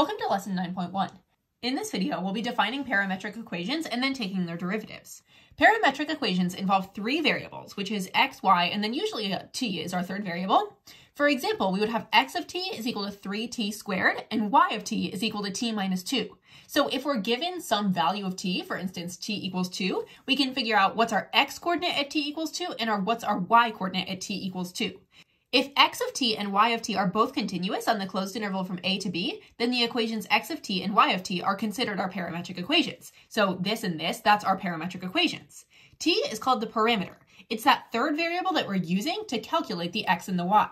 Welcome to lesson 9.1. In this video, we'll be defining parametric equations and then taking their derivatives. Parametric equations involve three variables, which is x, y, and then usually uh, t is our third variable. For example, we would have x of t is equal to 3t squared and y of t is equal to t minus 2. So if we're given some value of t, for instance, t equals 2, we can figure out what's our x coordinate at t equals 2 and our what's our y coordinate at t equals 2. If x of t and y of t are both continuous on the closed interval from a to b, then the equations x of t and y of t are considered our parametric equations. So this and this, that's our parametric equations. t is called the parameter. It's that third variable that we're using to calculate the x and the y.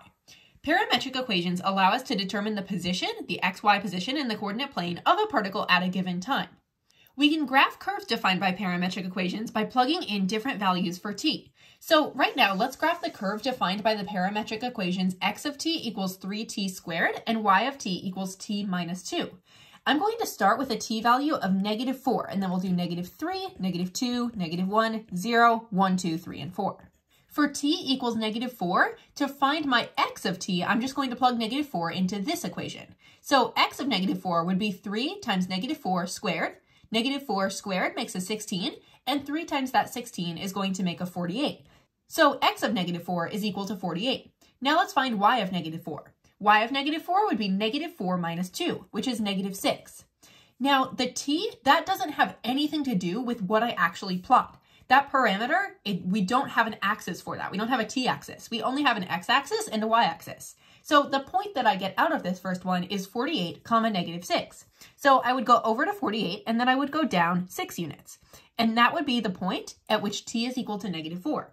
Parametric equations allow us to determine the position, the xy position in the coordinate plane of a particle at a given time. We can graph curves defined by parametric equations by plugging in different values for t. So right now, let's graph the curve defined by the parametric equations x of t equals 3t squared and y of t equals t minus 2. I'm going to start with a t value of negative 4, and then we'll do negative 3, negative 2, negative 1, 0, 1, 2, 3, and 4. For t equals negative 4, to find my x of t, I'm just going to plug negative 4 into this equation. So x of negative 4 would be 3 times negative 4 squared, Negative 4 squared makes a 16, and 3 times that 16 is going to make a 48. So x of negative 4 is equal to 48. Now let's find y of negative 4. y of negative 4 would be negative 4 minus 2, which is negative 6. Now, the t, that doesn't have anything to do with what I actually plot. That parameter, it, we don't have an axis for that. We don't have a t-axis. We only have an x-axis and a y-axis. So the point that I get out of this first one is 48 comma negative 6. So I would go over to 48 and then I would go down 6 units. And that would be the point at which t is equal to negative 4.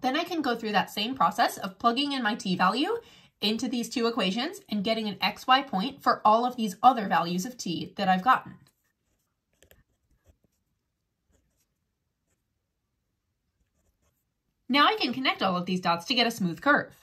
Then I can go through that same process of plugging in my t value into these two equations and getting an xy point for all of these other values of t that I've gotten. Now I can connect all of these dots to get a smooth curve.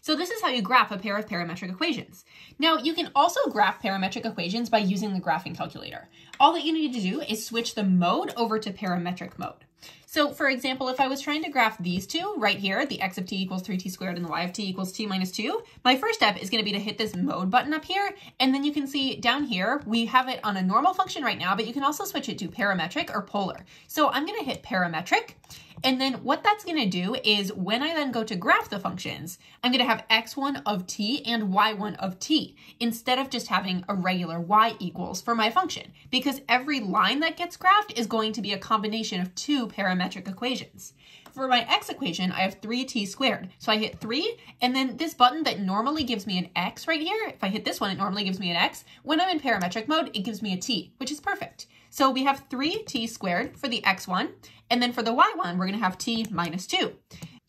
So this is how you graph a pair of parametric equations. Now, you can also graph parametric equations by using the graphing calculator. All that you need to do is switch the mode over to parametric mode. So for example, if I was trying to graph these two right here, the x of t equals 3t squared and the y of t equals t minus 2, my first step is going to be to hit this mode button up here. And then you can see down here, we have it on a normal function right now, but you can also switch it to parametric or polar. So I'm going to hit parametric. And then what that's going to do is when I then go to graph the functions, I'm going to have x1 of t and y1 of t instead of just having a regular y equals for my function because every line that gets graphed is going to be a combination of two parametric equations. For my x equation, I have 3t squared. So I hit 3, and then this button that normally gives me an x right here, if I hit this one, it normally gives me an x. When I'm in parametric mode, it gives me a t, which is perfect. So we have 3t squared for the x1, and then for the y1, we're going to have t minus 2.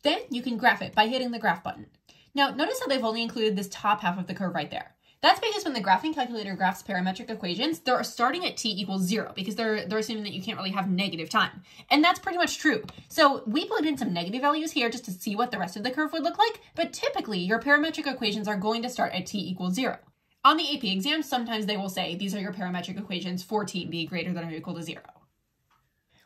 Then you can graph it by hitting the graph button. Now, notice how they've only included this top half of the curve right there. That's because when the graphing calculator graphs parametric equations, they're starting at t equals zero because they're, they're assuming that you can't really have negative time. And that's pretty much true. So we plugged in some negative values here just to see what the rest of the curve would look like, but typically your parametric equations are going to start at t equals zero. On the AP exam, sometimes they will say these are your parametric equations for t being greater than or equal to zero.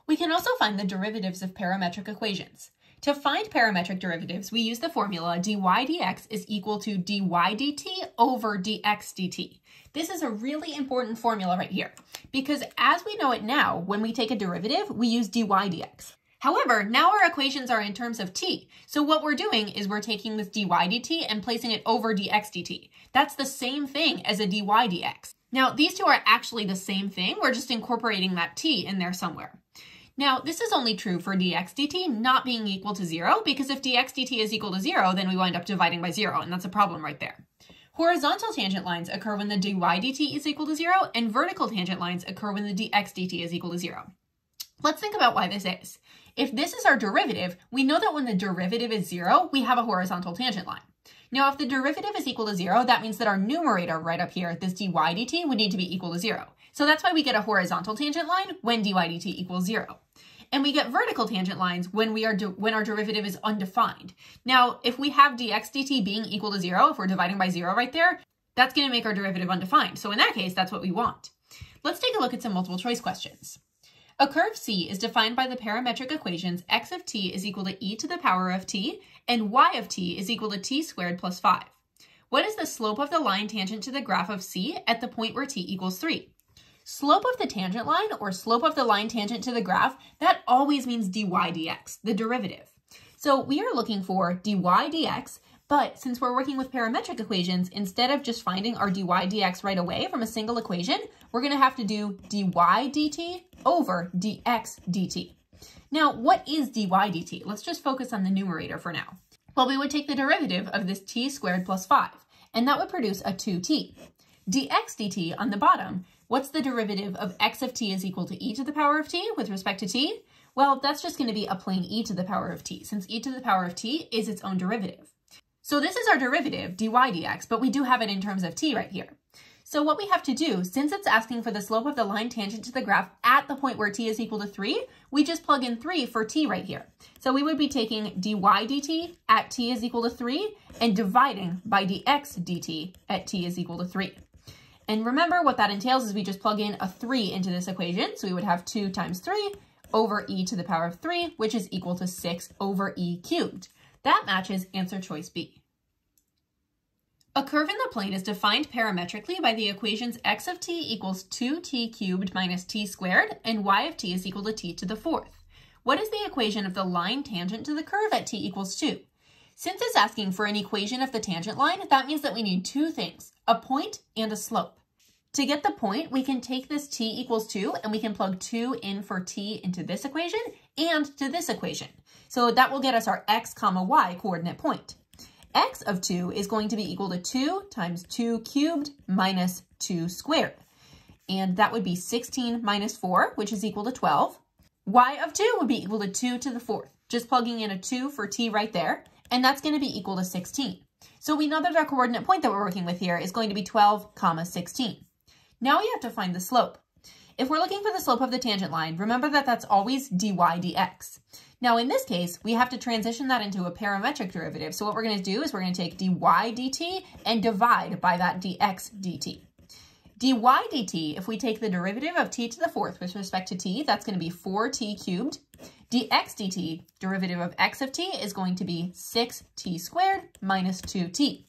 We can also find the derivatives of parametric equations. To find parametric derivatives, we use the formula dy dx is equal to dy dt over dx dt. This is a really important formula right here because as we know it now, when we take a derivative, we use dy dx. However, now our equations are in terms of t. So what we're doing is we're taking this dy dt and placing it over dx dt. That's the same thing as a dy dx. Now, these two are actually the same thing. We're just incorporating that t in there somewhere. Now, this is only true for dx dt not being equal to 0, because if dx dt is equal to 0, then we wind up dividing by 0, and that's a problem right there. Horizontal tangent lines occur when the dy dt is equal to 0, and vertical tangent lines occur when the dx dt is equal to 0. Let's think about why this is. If this is our derivative, we know that when the derivative is 0, we have a horizontal tangent line. Now, if the derivative is equal to 0, that means that our numerator right up here, this dy dt, would need to be equal to 0. So that's why we get a horizontal tangent line when dy dt equals 0 and we get vertical tangent lines when we are when our derivative is undefined. Now, if we have dx dt being equal to zero, if we're dividing by zero right there, that's going to make our derivative undefined. So in that case, that's what we want. Let's take a look at some multiple choice questions. A curve C is defined by the parametric equations x of t is equal to e to the power of t and y of t is equal to t squared plus 5. What is the slope of the line tangent to the graph of C at the point where t equals 3? Slope of the tangent line, or slope of the line tangent to the graph, that always means dy dx, the derivative. So we are looking for dy dx, but since we're working with parametric equations, instead of just finding our dy dx right away from a single equation, we're going to have to do dy dt over dx dt. Now, what is dy dt? Let's just focus on the numerator for now. Well, we would take the derivative of this t squared plus 5, and that would produce a 2t. dx dt on the bottom, what's the derivative of x of t is equal to e to the power of t with respect to t? Well, that's just going to be a plain e to the power of t, since e to the power of t is its own derivative. So this is our derivative, dy dx, but we do have it in terms of t right here. So what we have to do, since it's asking for the slope of the line tangent to the graph at the point where t is equal to 3, we just plug in 3 for t right here. So we would be taking dy dt at t is equal to 3 and dividing by dx dt at t is equal to 3. And remember what that entails is we just plug in a 3 into this equation. So we would have 2 times 3 over e to the power of 3, which is equal to 6 over e cubed. That matches answer choice B. A curve in the plane is defined parametrically by the equations x of t equals 2t cubed minus t squared and y of t is equal to t to the fourth. What is the equation of the line tangent to the curve at t equals 2? Since it's asking for an equation of the tangent line, that means that we need two things, a point and a slope. To get the point, we can take this t equals 2 and we can plug 2 in for t into this equation and to this equation. So that will get us our x comma y coordinate point x of 2 is going to be equal to 2 times 2 cubed minus 2 squared. And that would be 16 minus 4, which is equal to 12. y of 2 would be equal to 2 to the fourth, just plugging in a 2 for t right there, and that's going to be equal to 16. So we know that our coordinate point that we're working with here is going to be 12 comma 16. Now we have to find the slope. If we're looking for the slope of the tangent line, remember that that's always dy dx. Now in this case, we have to transition that into a parametric derivative. So what we're going to do is we're going to take dy dt and divide by that dx dt. dy dt, if we take the derivative of t to the fourth with respect to t, that's going to be 4t cubed. dx dt, derivative of x of t, is going to be 6t squared minus 2t.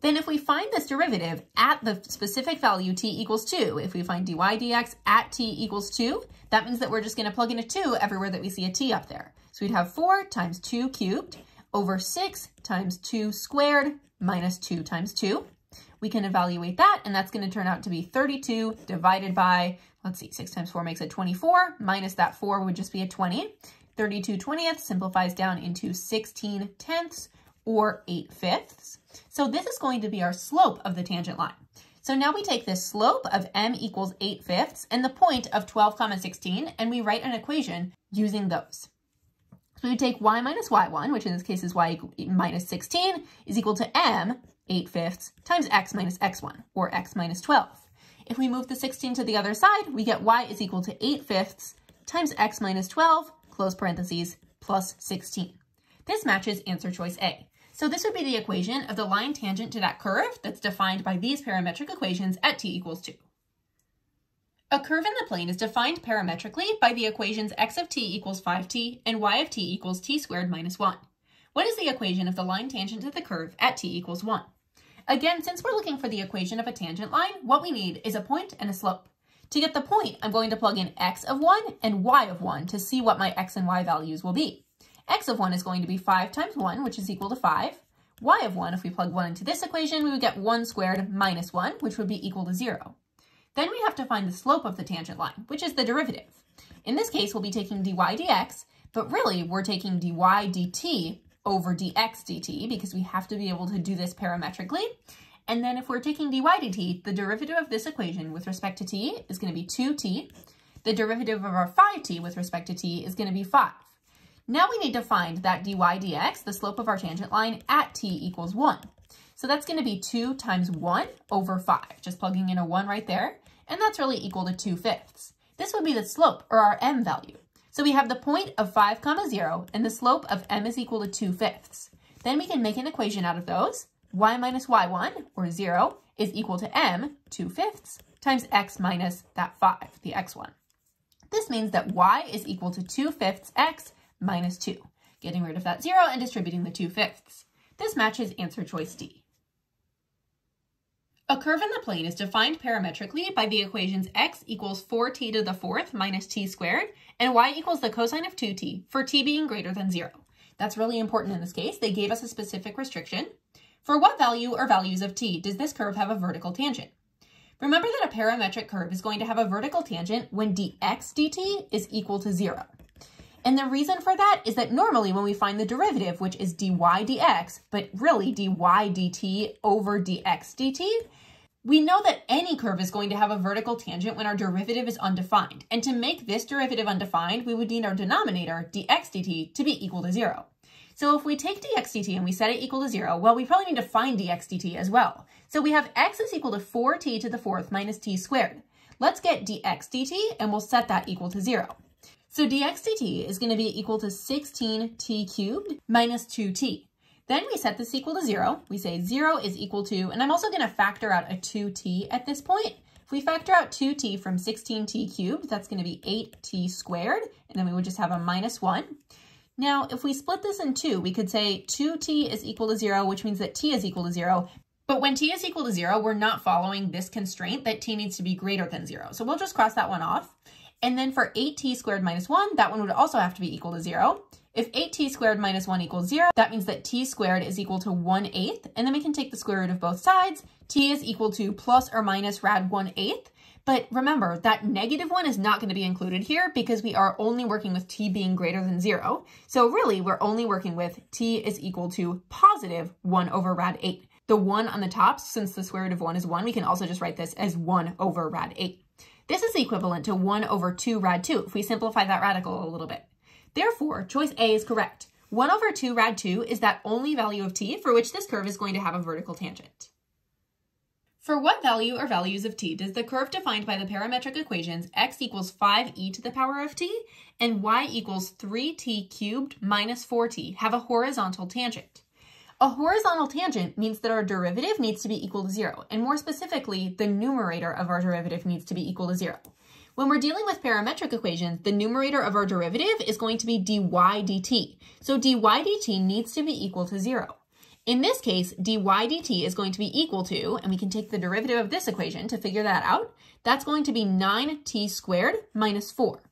Then if we find this derivative at the specific value t equals 2, if we find dy dx at t equals 2, that means that we're just going to plug in a 2 everywhere that we see a t up there. So we'd have 4 times 2 cubed over 6 times 2 squared minus 2 times 2. We can evaluate that, and that's going to turn out to be 32 divided by, let's see, 6 times 4 makes it 24, minus that 4 would just be a 20. 32 twentieths simplifies down into 16 tenths, or 8 fifths. So this is going to be our slope of the tangent line. So now we take this slope of m equals 8 fifths and the point of 12 comma 16, and we write an equation using those. So we take y minus y1, which in this case is y minus 16, is equal to m, 8 fifths, times x minus x1, or x minus 12. If we move the 16 to the other side, we get y is equal to 8 fifths times x minus 12, close parentheses, plus 16. This matches answer choice A. So this would be the equation of the line tangent to that curve that's defined by these parametric equations at t equals 2. A curve in the plane is defined parametrically by the equations x of t equals 5t and y of t equals t squared minus 1. What is the equation of the line tangent to the curve at t equals 1? Again, since we're looking for the equation of a tangent line, what we need is a point and a slope. To get the point, I'm going to plug in x of 1 and y of 1 to see what my x and y values will be x of 1 is going to be 5 times 1, which is equal to 5. y of 1, if we plug 1 into this equation, we would get 1 squared minus 1, which would be equal to 0. Then we have to find the slope of the tangent line, which is the derivative. In this case, we'll be taking dy dx, but really we're taking dy dt over dx dt because we have to be able to do this parametrically. And then if we're taking dy dt, the derivative of this equation with respect to t is going to be 2t. The derivative of our 5t with respect to t is going to be 5. Now we need to find that dy dx, the slope of our tangent line, at t equals 1. So that's going to be 2 times 1 over 5, just plugging in a 1 right there, and that's really equal to 2 fifths. This would be the slope, or our m value. So we have the point of 5 comma 0, and the slope of m is equal to 2 fifths. Then we can make an equation out of those. y minus y1, or 0, is equal to m, 2 fifths, times x minus that 5, the x1. This means that y is equal to 2 fifths x minus 2, getting rid of that 0 and distributing the 2 fifths. This matches answer choice D. A curve in the plane is defined parametrically by the equations x equals 4t to the fourth minus t squared and y equals the cosine of 2t for t being greater than 0. That's really important in this case. They gave us a specific restriction. For what value or values of t does this curve have a vertical tangent? Remember that a parametric curve is going to have a vertical tangent when dx dt is equal to 0. And the reason for that is that normally when we find the derivative, which is dy dx, but really dy dt over dx dt, we know that any curve is going to have a vertical tangent when our derivative is undefined. And to make this derivative undefined, we would need our denominator, dx dt, to be equal to 0. So if we take dx dt and we set it equal to 0, well, we probably need to find dx dt as well. So we have x is equal to 4t to the fourth minus t squared. Let's get dx dt and we'll set that equal to 0. So dx dt is going to be equal to 16t cubed minus 2t. Then we set this equal to 0. We say 0 is equal to, and I'm also going to factor out a 2t at this point. If we factor out 2t from 16t cubed, that's going to be 8t squared, and then we would just have a minus 1. Now, if we split this in two, we could say 2t is equal to 0, which means that t is equal to 0, but when t is equal to zero, we're not following this constraint that t needs to be greater than zero. So we'll just cross that one off. And then for 8t squared minus 1, that one would also have to be equal to 0. If 8t squared minus 1 equals 0, that means that t squared is equal to 1 eighth. And then we can take the square root of both sides. t is equal to plus or minus rad 1 eighth. But remember, that negative one is not going to be included here because we are only working with t being greater than 0. So really, we're only working with t is equal to positive 1 over rad 8. The 1 on the top, since the square root of 1 is 1, we can also just write this as 1 over rad 8. This is equivalent to 1 over 2 rad 2 if we simplify that radical a little bit. Therefore, choice A is correct. 1 over 2 rad 2 is that only value of t for which this curve is going to have a vertical tangent. For what value or values of t does the curve defined by the parametric equations x equals 5e to the power of t and y equals 3t cubed minus 4t have a horizontal tangent? A horizontal tangent means that our derivative needs to be equal to zero, and more specifically, the numerator of our derivative needs to be equal to zero. When we're dealing with parametric equations, the numerator of our derivative is going to be dy dt. So dy dt needs to be equal to zero. In this case, dy dt is going to be equal to, and we can take the derivative of this equation to figure that out, that's going to be 9t squared minus 4.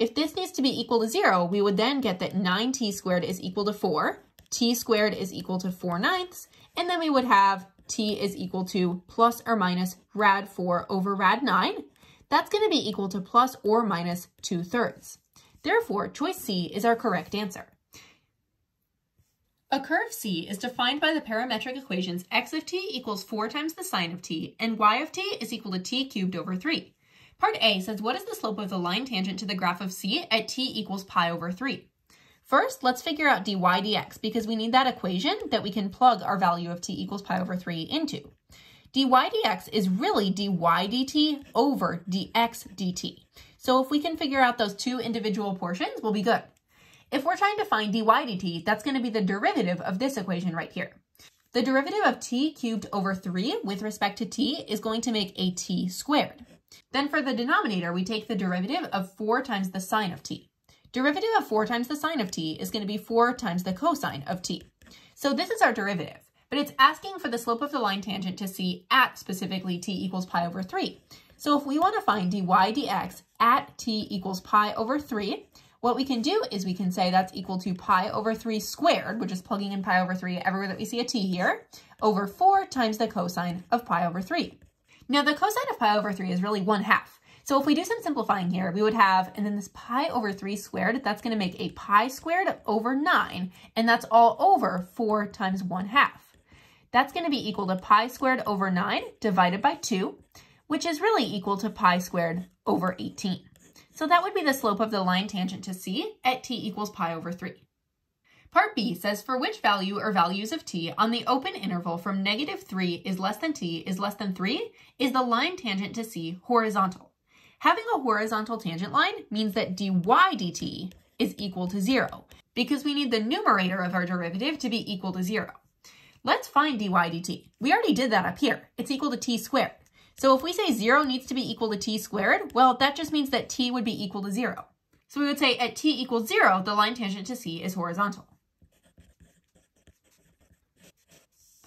If this needs to be equal to 0, we would then get that 9t squared is equal to 4, t squared is equal to 4 ninths, and then we would have t is equal to plus or minus rad 4 over rad 9. That's going to be equal to plus or minus 2 thirds. Therefore, choice C is our correct answer. A curve C is defined by the parametric equations x of t equals 4 times the sine of t and y of t is equal to t cubed over 3. Part A says what is the slope of the line tangent to the graph of C at t equals pi over 3? First, let's figure out dy dx because we need that equation that we can plug our value of t equals pi over 3 into. dy dx is really dy dt over dx dt. So if we can figure out those two individual portions, we'll be good. If we're trying to find dy dt, that's going to be the derivative of this equation right here. The derivative of t cubed over 3 with respect to t is going to make a t squared. Then for the denominator, we take the derivative of 4 times the sine of t. Derivative of 4 times the sine of t is going to be 4 times the cosine of t. So this is our derivative, but it's asking for the slope of the line tangent to c at specifically t equals pi over 3. So if we want to find dy dx at t equals pi over 3, what we can do is we can say that's equal to pi over 3 squared, which is plugging in pi over 3 everywhere that we see a t here, over 4 times the cosine of pi over 3. Now the cosine of pi over 3 is really 1 half. So if we do some simplifying here, we would have, and then this pi over 3 squared, that's going to make a pi squared over 9, and that's all over 4 times 1 half. That's going to be equal to pi squared over 9 divided by 2, which is really equal to pi squared over 18. So that would be the slope of the line tangent to C at t equals pi over 3. Part B says for which value or values of t on the open interval from negative 3 is less than t is less than 3 is the line tangent to C horizontal. Having a horizontal tangent line means that dy dt is equal to zero because we need the numerator of our derivative to be equal to zero. Let's find dy dt. We already did that up here. It's equal to t squared. So if we say zero needs to be equal to t squared, well, that just means that t would be equal to zero. So we would say at t equals zero, the line tangent to c is horizontal.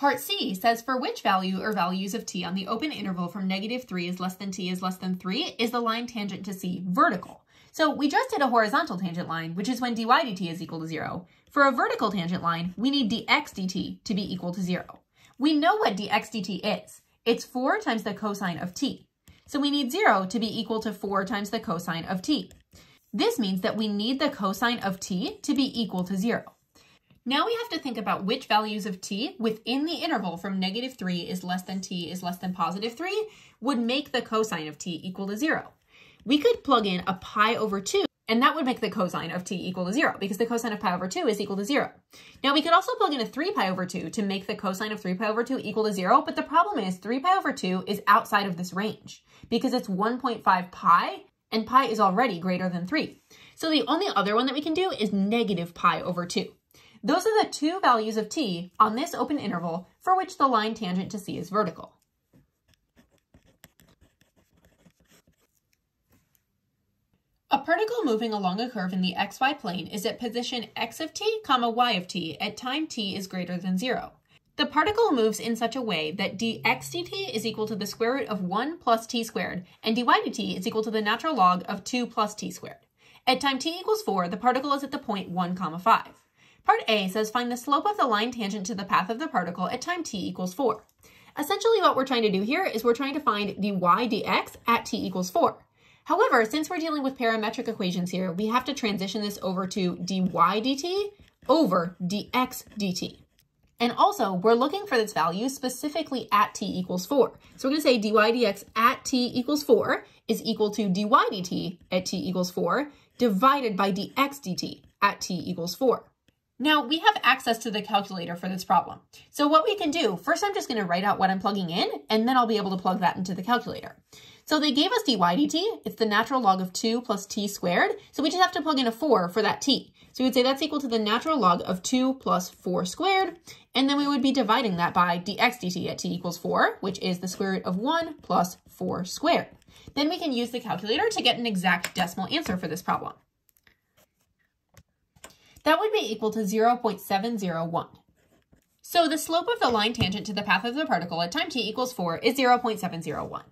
Part C says for which value or values of t on the open interval from negative 3 is less than t is less than 3 is the line tangent to C vertical. So we just did a horizontal tangent line, which is when dy dt is equal to 0. For a vertical tangent line, we need dx dt to be equal to 0. We know what dx dt is. It's 4 times the cosine of t. So we need 0 to be equal to 4 times the cosine of t. This means that we need the cosine of t to be equal to 0. Now we have to think about which values of t within the interval from negative 3 is less than t is less than positive 3 would make the cosine of t equal to 0. We could plug in a pi over 2 and that would make the cosine of t equal to 0 because the cosine of pi over 2 is equal to 0. Now we could also plug in a 3 pi over 2 to make the cosine of 3 pi over 2 equal to 0, but the problem is 3 pi over 2 is outside of this range because it's 1.5 pi and pi is already greater than 3. So the only other one that we can do is negative pi over 2. Those are the two values of t on this open interval for which the line tangent to C is vertical. A particle moving along a curve in the xy plane is at position x of t, y of t at time t is greater than 0. The particle moves in such a way that dx dt is equal to the square root of 1 plus t squared, and dy dt is equal to the natural log of 2 plus t squared. At time t equals 4, the particle is at the point 1 comma 5. Part A says find the slope of the line tangent to the path of the particle at time t equals 4. Essentially what we're trying to do here is we're trying to find dy dx at t equals 4. However, since we're dealing with parametric equations here, we have to transition this over to dy dt over dx dt. And also, we're looking for this value specifically at t equals 4. So we're going to say dy dx at t equals 4 is equal to dy dt at t equals 4 divided by dx dt at t equals 4. Now we have access to the calculator for this problem. So what we can do, first I'm just gonna write out what I'm plugging in and then I'll be able to plug that into the calculator. So they gave us dy dt, it's the natural log of 2 plus t squared, so we just have to plug in a 4 for that t. So we would say that's equal to the natural log of 2 plus 4 squared, and then we would be dividing that by dx dt at t equals 4, which is the square root of 1 plus 4 squared. Then we can use the calculator to get an exact decimal answer for this problem. That would be equal to 0.701. So the slope of the line tangent to the path of the particle at time t equals 4 is 0.701.